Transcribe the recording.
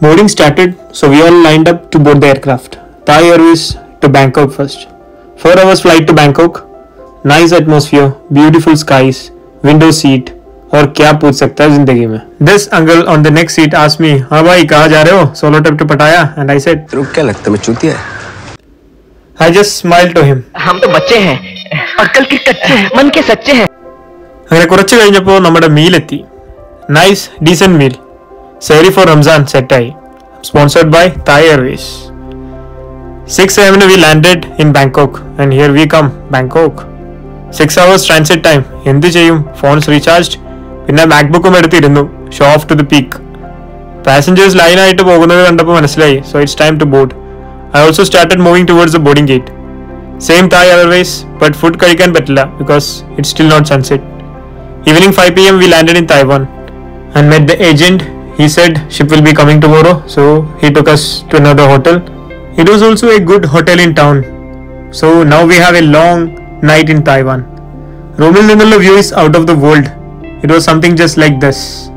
Boarding started, so we all lined up to board the aircraft. Thai Airways to Bangkok first. Four hours flight to Bangkok. Nice atmosphere, beautiful skies, window seat. और क्या पूछ सकता है जिंदगी में this uncle on the next seat ask me हाँ भाई कहाँ जा रहे हो solo trip to Pattaya and I said तेरे को क्या लगता है मैं चूतिया है I just smile to him हम तो बच्चे हैं अक्ल के कच्चे हैं मन के सच्चे हैं അങ്ങനെ കുറച്ച് കഴിഞ്ഞപ്പോൾ നമ്മുടെ മീൽ എത്തി nice decent meal zari four Ramzan സെറ്റായി sponsored by Thai Airways six എമ്മിന് V landed in Bangkok and here we come Bangkok six hours transit time എന്ത് ചെയ്യും ഫോൺസ് റീചാർജ്ഡ് പിന്നെ മാക്ബുക്കും എടുത്തിരുന്നു show of two the peak passengers ലൈനായിട്ട് പോകുന്നത് കണ്ടപ്പോൾ മനസ്സിലായി so it's time to board I also started moving towards the boarding gate same Thai Airways but food കഴിക്കാൻ പറ്റില്ല because it's still not sunset Evening 5 pm we landed in Taiwan and met the agent. he said ship will be coming tomorrow, so he took us to another hotel. It was also a good hotel in town. So now we have a long night in Taiwan. Romil view is out of the world. It was something just like this.